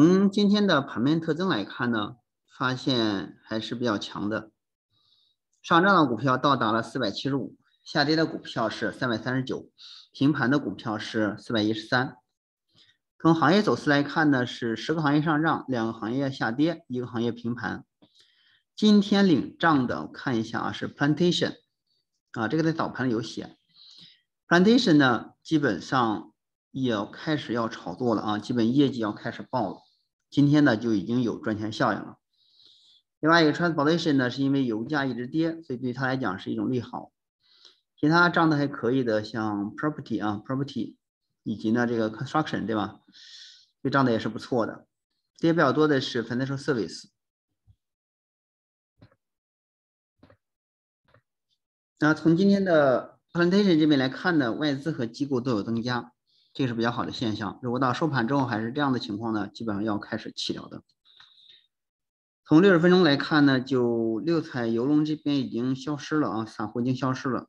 从今天的盘面特征来看呢，发现还是比较强的。上涨的股票到达了四百七十五，下跌的股票是三百三十九，平盘的股票是四百一十三。从行业走势来看呢，是十个行业上涨，两个行业下跌，一个行业平盘。今天领涨的看一下啊，是 Plantation 啊，这个在早盘有写。Plantation 呢，基本上也开始要炒作了啊，基本业绩要开始爆了。今天呢就已经有赚钱效应了。另外一个 Transportation 呢，是因为油价一直跌，所以对它来讲是一种利好。其他涨的还可以的，像 Property 啊，Property 以及呢这个 Construction 对吧？这涨的也是不错的。跌比较多的是 Financial Service。那从今天的 Plantation 这边来看呢，外资和机构都有增加，这是比较好的现象。如果到收盘之后还是这样的情况呢，基本上要开始起了的。从六十分钟来看呢，就六彩游龙这边已经消失了啊，散户已经消失了。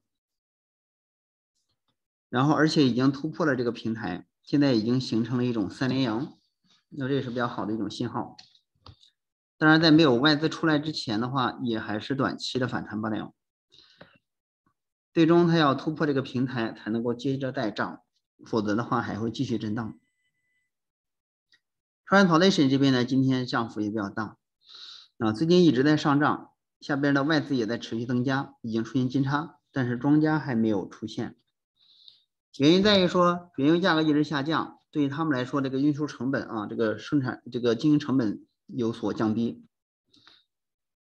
然后而且已经突破了这个平台，现在已经形成了一种三连阳，那这也是比较好的一种信号。当然，在没有外资出来之前的话，也还是短期的反弹罢了。最终它要突破这个平台才能够接着再涨，否则的话还会继续震荡。Transportation 这边呢，今天涨幅也比较大，啊，资金一直在上涨，下边的外资也在持续增加，已经出现金叉，但是庄家还没有出现。原因在于说原油价格一直下降，对于他们来说，这个运输成本啊，这个生产这个经营成本有所降低。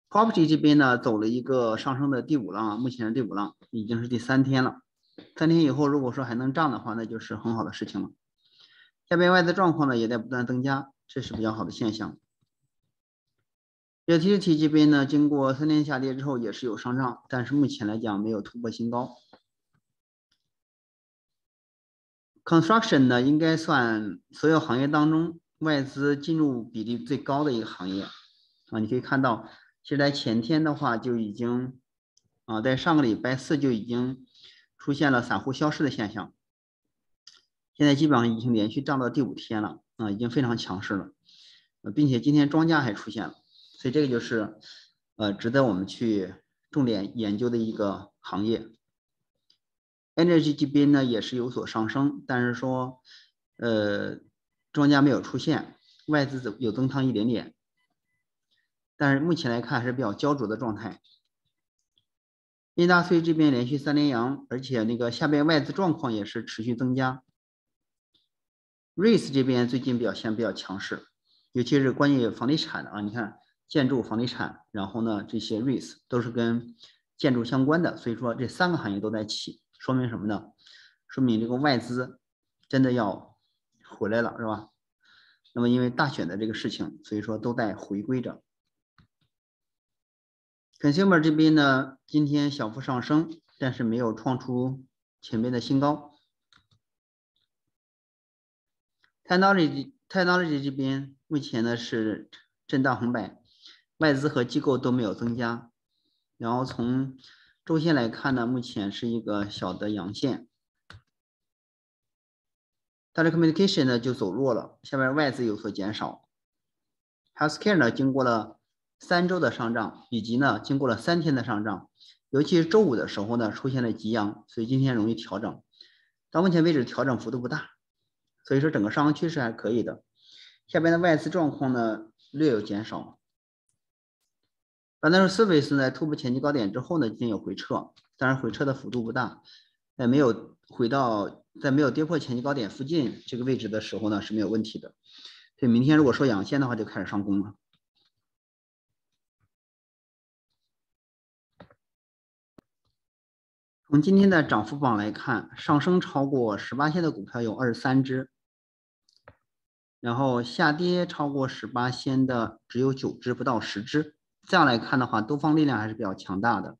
Property 这边呢，走了一个上升的第五浪，目前是第五浪，已经是第三天了。三天以后，如果说还能涨的话，那就是很好的事情了。下边外资状况呢，也在不断增加，这是比较好的现象。Utility 这边呢，经过三天下跌之后，也是有上涨，但是目前来讲没有突破新高。Construction 呢，应该算所有行业当中外资进入比例最高的一个行业啊，你可以看到。其实，在前天的话就已经，啊，在上个礼拜四就已经出现了散户消失的现象。现在基本上已经连续涨到第五天了，啊，已经非常强势了，并且今天庄家还出现了，所以这个就是，呃，值得我们去重点研究的一个行业。Energy 这边呢也是有所上升，但是说，呃，庄家没有出现，外资有增仓一点点。但是目前来看还是比较焦灼的状态。印大税这边连续三连阳，而且那个下边外资状况也是持续增加。瑞斯这边最近表现比较强势，尤其是关于房地产的啊，你看建筑、房地产，然后呢这些瑞斯都是跟建筑相关的，所以说这三个行业都在起，说明什么呢？说明这个外资真的要回来了，是吧？那么因为大选的这个事情，所以说都在回归着。Consumer 这边呢，今天小幅上升，但是没有创出前面的新高。Technology Technology 这边目前呢是震荡横摆，外资和机构都没有增加。然后从周线来看呢，目前是一个小的阳线。Telecommunication 呢就走弱了，下面外资有所减少。Healthcare 呢经过了。三周的上涨，以及呢，经过了三天的上涨，尤其是周五的时候呢，出现了急阳，所以今天容易调整。到目前为止，调整幅度不大，所以说整个上行趋势还可以的。下边的外资状况呢，略有减少。反正是 service 呢突破前期高点之后呢，今天有回撤，当然回撤的幅度不大，在没有回到在没有跌破前期高点附近这个位置的时候呢，是没有问题的。所以明天如果说阳线的话，就开始上攻了。从今天的涨幅榜来看，上升超过十八线的股票有二十三只，然后下跌超过十八线的只有九只，不到十只。这样来看的话，多方力量还是比较强大的。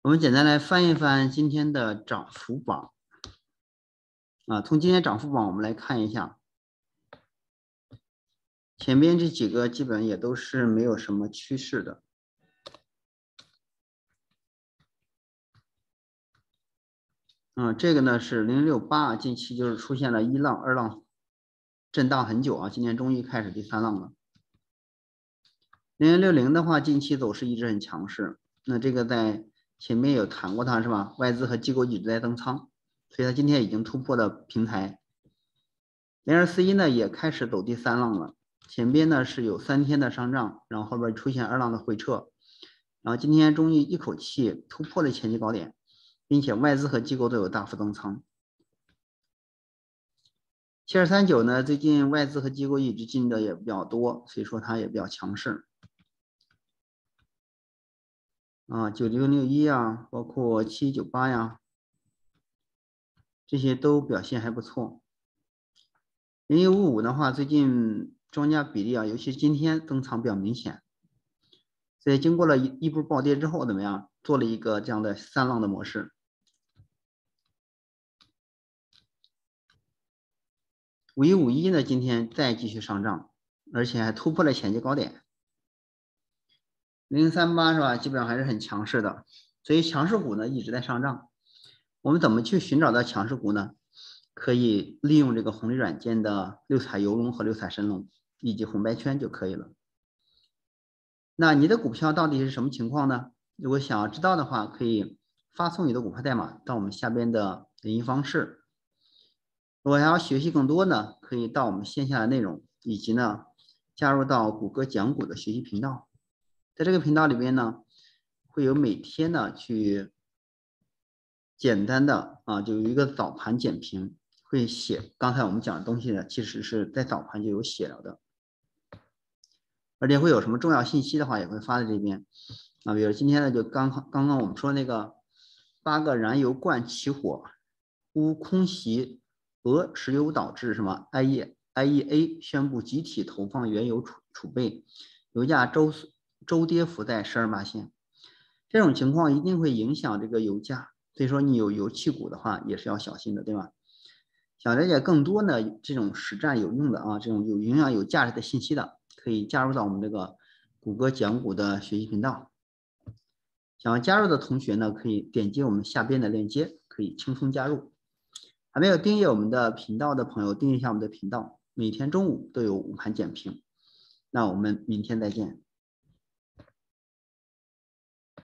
我们简单来翻一翻今天的涨幅榜，啊，从今天涨幅榜我们来看一下，前边这几个基本也都是没有什么趋势的。嗯，这个呢是零零六八，近期就是出现了一浪、二浪震荡很久啊，今天终于开始第三浪了。零零六零的话，近期走势一直很强势，那这个在前面有谈过它是吧？外资和机构一直在增仓，所以它今天已经突破了平台。零二四一呢也开始走第三浪了，前边呢是有三天的上涨，然后后边出现二浪的回撤，然后今天终于一口气突破了前期高点，并且外资和机构都有大幅增仓。七二三九呢，最近外资和机构一直进的也比较多，所以说它也比较强势。啊，九六六一啊，包括七九八呀，这些都表现还不错。零一五五的话，最近庄家比例啊，尤其是今天增仓比较明显。在经过了一一波暴跌之后，怎么样？做了一个这样的三浪的模式。五一五一呢，今天再继续上涨，而且还突破了前期高点。零三八是吧？基本上还是很强势的，所以强势股呢一直在上涨。我们怎么去寻找到强势股呢？可以利用这个红利软件的六彩游龙和六彩神龙以及红白圈就可以了。那你的股票到底是什么情况呢？如果想要知道的话，可以发送你的股票代码到我们下边的联系方式。如果还要学习更多呢，可以到我们线下的内容，以及呢加入到谷歌讲股的学习频道。在这个频道里边呢，会有每天呢去简单的啊，就有一个早盘简评，会写刚才我们讲的东西呢，其实是在早盘就有写了的，而且会有什么重要信息的话，也会发在这边啊。比如今天呢，就刚刚刚我们说那个八个燃油罐起火，乌空袭。俄石油导致什么？IE IEA 宣布集体投放原油储储备，油价周周跌幅在十二八线，这种情况一定会影响这个油价，所以说你有油气股的话也是要小心的，对吧？想了解更多呢这种实战有用的啊，这种有营养有价值的信息的，可以加入到我们这个谷歌讲股的学习频道。想要加入的同学呢，可以点击我们下边的链接，可以轻松加入。还没有订阅我们的频道的朋友，订阅一下我们的频道，每天中午都有午盘点评。那我们明天再见。